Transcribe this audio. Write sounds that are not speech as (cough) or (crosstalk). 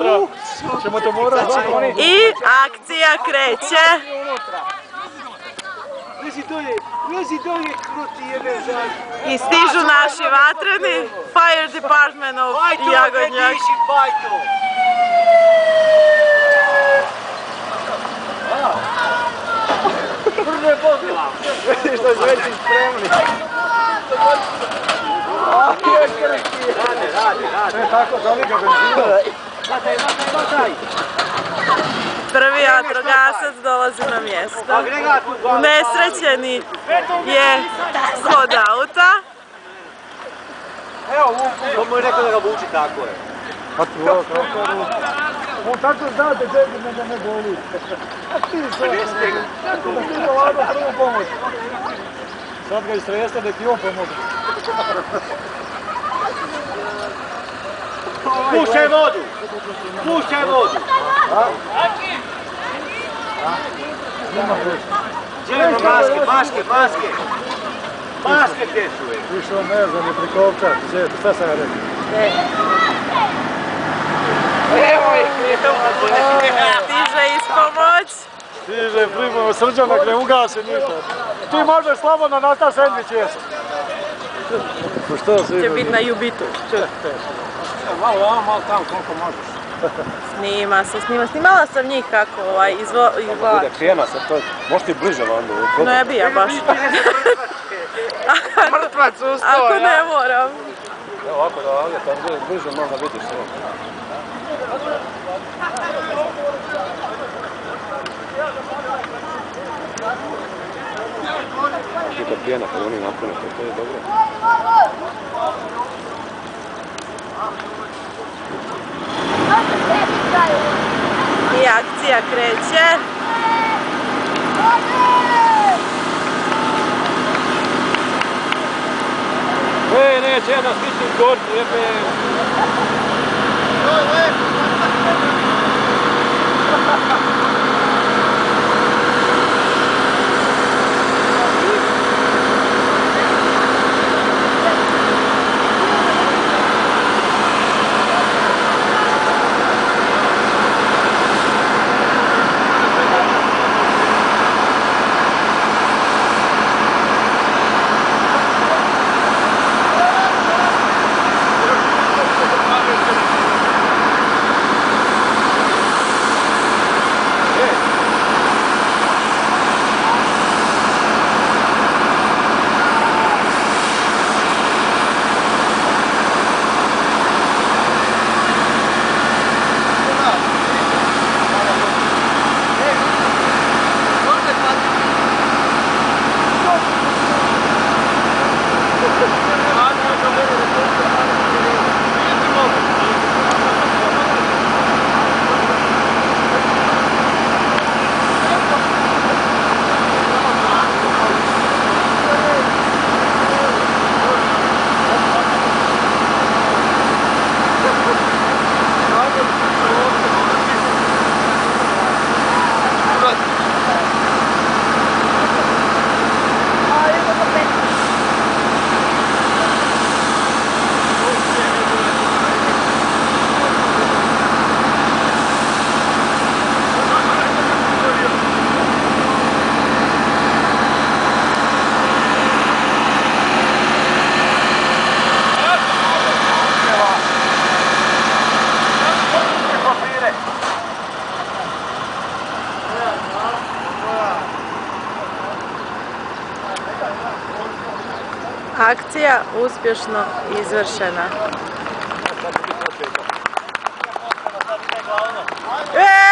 unutra. Ćemo te morati. I akcija kreće. I stižu naši vatreni Fire Department of Jagodnjak. Prve pozdrav. Vidiš da je već spremni. Rade, rade, rade. Ne tako, zaliga benzina. Prvi vatrogasac dolazi na mjesto. Unesrećeni je kod auta. To mu je rekao da ga vuči tako je. Pa ti ovo, kako to On tako zna da ne da ne boli. A ti što? Da ti je ovako pomoć. Sad ga istresta da ti on pomože. Pušćaj vodu. Pušćaj vodu. Veze. Džemo maske, maske, maske. Maske gdje su je? Više on ne znam, je prikopčat. Šta sam ja rekao? Stiže ispomoć. Stiže primo srđanak, ne ugasi ništa. Ti možeš slobodno na ta sandvič jest. Pa što Će biti na Jubitu. Malo ovo, malo tamo, koliko možeš. Snima se, snima. Snimala sam njih kako ovaj, izvo, izvlači. Bude pjena sad to, možeš ti bliže vamo. Ne bi ja baš. (laughs) Mrtvac Ako ne moram. Evo ovako da ovdje kad bude bliže možda vidiš sve. I kad pjena, kad oni napune, to, to je dobro. Grecie. Bene, c'è da scritto il corso, eh, Akcija uspješno izvršena. Eee!